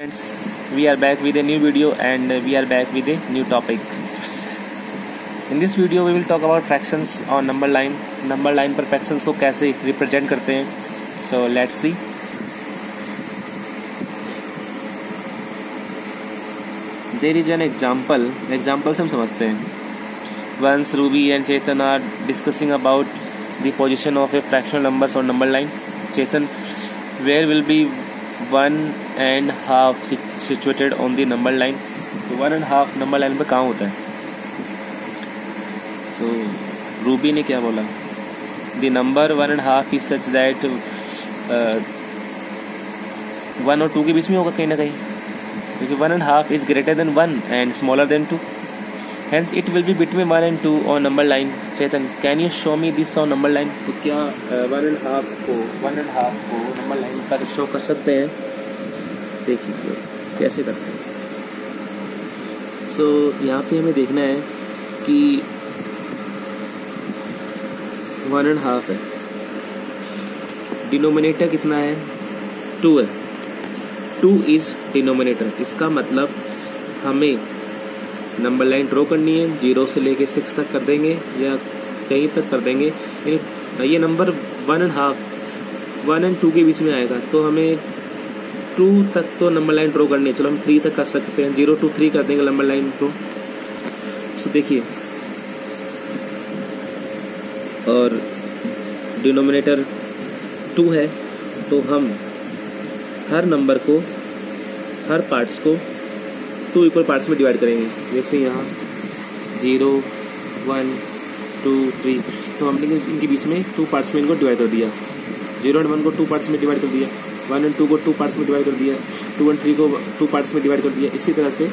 Friends we are back with a new video and we are back with a new topic in this video we will talk about fractions और number line number line पर fractions को कैसे represent करते हैं? So let's see there is an example example से हम समझते हैं. Once Ruby and Chetan are discussing about the position of a fractional numbers और number line Chetan where will be one and half situated on the number line तो one and half number line पे कहाँ होता है? So so, Ruby ने क्या बोला? The number one and half is such that one और two के बीच में होगा कहीं ना कहीं। क्योंकि one and half is greater than one and smaller than two hence it will be between one and two on number line Chetan can you show me this on number line तो क्या one and half को one and half को number line पर show कर सकते हैं? देखिए कैसे करते हैं? सो so, यहाँ पे हमें देखना है कि वन एंड हाफ़ है। डिनोमिनेटर कितना है? टू है। टू इज़ डिनोमिनेटर इसका मतलब हमें नंबर लाइन ड्रॉ करनी है, ज़ीरो से लेके सिक्स तक कर देंगे या कहीं तक कर देंगे। यानी ये number one and half one and two के बीच में आएगा तो हमें टू तक तो नंबर लाइन ड्रॉ करनी है। चलो हम थ्री तक कर सकते हैं, ज़ीरो टू थ्री कर देंगे नंबर लाइन ड्रॉ सो देखिए, और डिनोमिनेटर टू है तो हम हर नंबर को, हर पार्ट्स को टू इक्वल पार्ट्स में डिवाइड करेंगे। जैसे यहाँ ज़ीरो वन टू थ्री तो हमने इनके बीच में टू पार्ट्स में इनको डिवाइड कर दिया। ज़ीरो एंड वन को टू पार्ट्स में डिवाइड कर दिया। वन एंड टू को टू पार्ट्स में डिवाइड कर दिया। टू एंड थ्री को टू पार्ट्स में डिवाइड कर दिया। इसी तरह से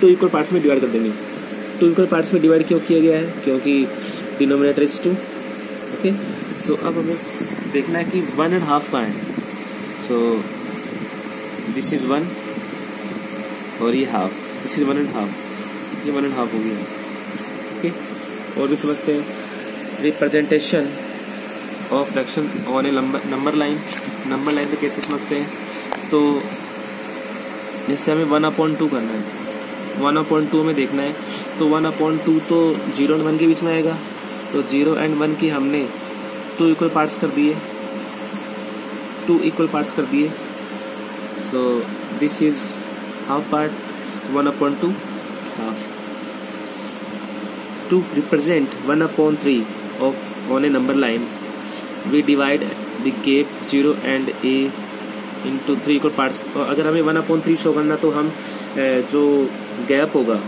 टू इक्वल पार्ट्स में डिवाइड कर देंगे। टू इक्वल पार्ट्स में डिवाइड क्यों किया गया है? क्योंकि denominator is two okay so अब हमें देखना है कि वन एंड हाफ़ का है। सो दिस इज़ वन और ये half this is one and half ये वन एंड हाफ़ हो गया। ओके और भी समझते हैं representation of fraction on a number line number line पे कैसे समझते हैं? तो जैसे हमें वन अपॉइंट टू करना है। वन अपॉइंट टू हमें देखना है। तो वन अपॉइंट टू तो ज़ीरो एंड वन के बीच में आएगा। तो ज़ीरो एंड वन की हमने टू इक्वल पार्ट्स कर दिए। टू इक्वल पार्ट्स कर दिए। So this is half part 1 upon 2 half. To represent 1 upon 3 of, on a number line, we divide the gap 0 and a into 3 equal parts. और अगर हमें 1 upon 3 show करना तो हम जो गैप होगा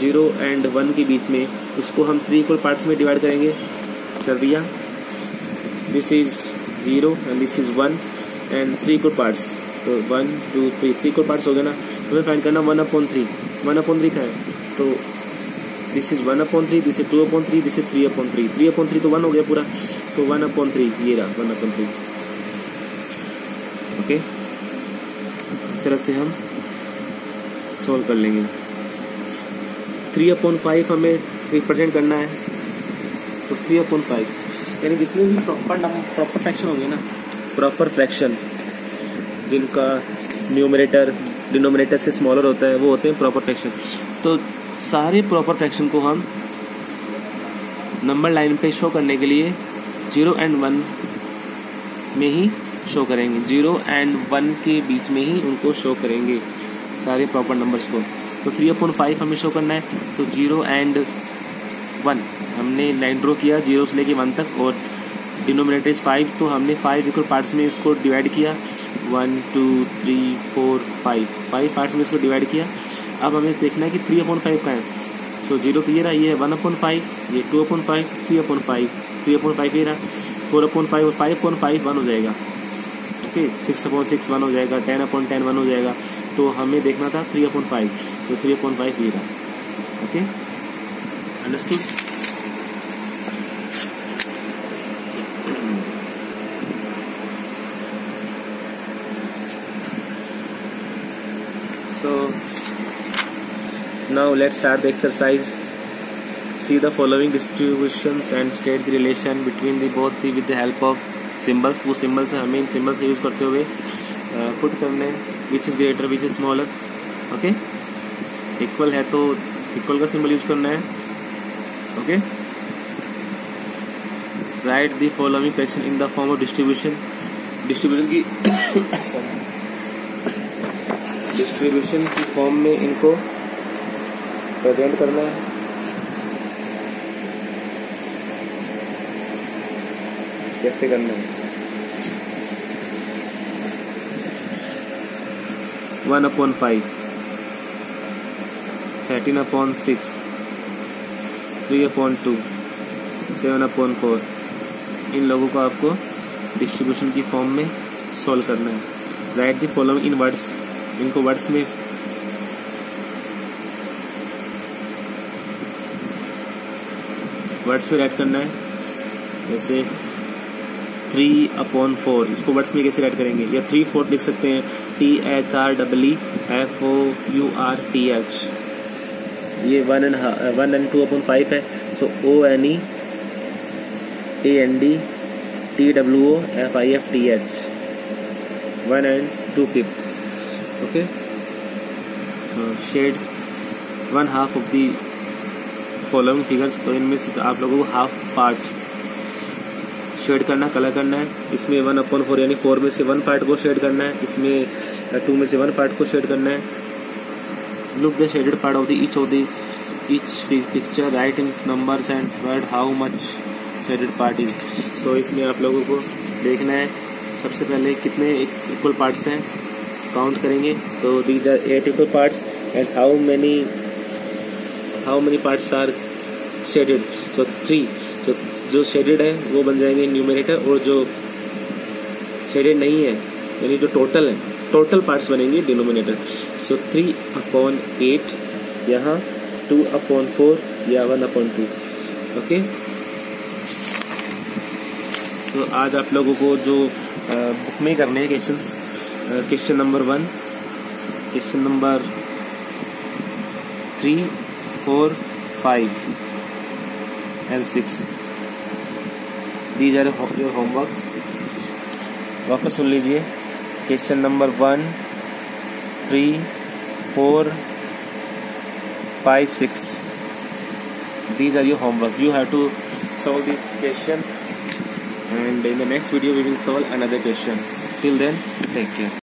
ज़ीरो एंड वन के बीच में, उसको हम थ्री इक्वल पार्ट्स में डिवाइड करेंगे। कर दिया? This is zero and this is one and three equal parts तो one two three three equal parts हो गए ना हमें फाइंड करना one upon three one upon three का है? तो this is one upon three this is two upon three this is three upon three three upon three तो one हो गया पूरा। तो वन अपॉन थ्री ये रहा वन अपॉन थ्री ओके इस तरह से हम सोल्व कर लेंगे। थ्री अपॉन फाइव हमें रिप्रेजेंट करना है। तो थ्री अपॉन फाइव यानी जितने भी प्रॉपर प्रॉपर फ्रैक्शन होंगे ना प्रॉपर फ्रैक्शन जिनका न्यूमरेटर डिनोमिनेटर से स्मॉलर होता है, वो होते हैं प्रॉपर फ्रैक्शन तो सारे प्रॉपर फ्रैक्शन को हम नंबर लाइन पे शो करने के लिए ज़ीरो एंड वन में ही शो करेंगे. ज़ीरो एंड वन के बीच में ही उनको शो करेंगे सारे प्रॉपर नंबर्स को. तो थ्री अपॉइंट फाइव हमें शो करना है. तो ज़ीरो एंड वन हमने लाइन ड्रॉ किया ज़ीरो से लेके वन तक और डिनोमिनेटर इज़ फाइव तो हमने फाइव इक्वल पार्ट्स में इसको डिवाइड किया. One two three four five five parts में इसको डिवाइड किया। अब हमें देखना है कि थ्री अपॉइंट फाइव का है। सो ज़ीरो तो ये रहा, ये वन अपॉइंट फाइव ये two upon five three upon five three upon five ये रहा फोर अपॉइंट फाइव और फाइव अपॉइंट फाइव वन हो जाएगा। Okay six upon six one हो जाएगा टेन अपॉइंट टेन वन हो जाएगा। तो हमें देखना था थ्री अपॉइंट फाइव तो थ्री अपॉइंट फाइव ये रहा। Okay understood so now let's start the exercise see the following distributions and state the relation between the both the with the help of symbols वो symbols है हमें symbols का use करते हुए put करने which is greater which is smaller okay equal है तो equal का सिंबल यूज़ करना है okay right the following fraction in the form of distribution distribution की डिस्ट्रीब्यूशन की फॉर्म में इनको प्रेजेंट करना है। कैसे करना है? One upon five thirteen upon six three upon two seven upon four इन लोगों को आपको डिस्ट्रीब्यूशन की फॉर्म में सॉल्व करना है। Write the following in words इनको वर्ड्स में वर्ड्स में राइट करना है। जैसे थ्री अपॉन फोर इसको वर्ड्स में कैसे राइट करेंगे? या थ्री फोर्थ लिख सकते हैं। T H R double F O U R T H ये one and one and two upon five है। So O N E A N D T W O F I F T H one and two fifth okay so shade one half of the following figures तो इनमें से आप लोगों को half part shade करना colour करना है। इसमें वन अपॉन फोर यानी फोर में से वन पार्ट को शेड करना है। इसमें टू में से वन पार्ट को शेड करना है। Look the shaded part of the each of the each picture right in numbers and word how much shaded part is so इसमें आप लोगों को देखना है। सबसे पहले कितने इक्वल पार्ट्स हैं। काउंट करेंगे। तो these are eight equal parts and how many how many parts are shaded so three so जो शेडेड है, वो बन जाएँगे न्यूमिनेटर और जो शेडेड नहीं है, यानी जो टोटल है टोटल पार्ट्स बनेंगे denominator so three upon eight यहाँ टू अपॉन फोर या one upon two okay so आज आप लोगों को जो बुक में करने हैं question question number one question number three four five and six these are your homework वापस सुन लीजिए। Question number one three four five six these are your homework you have to solve this question and in the next video we will solve another question till then take care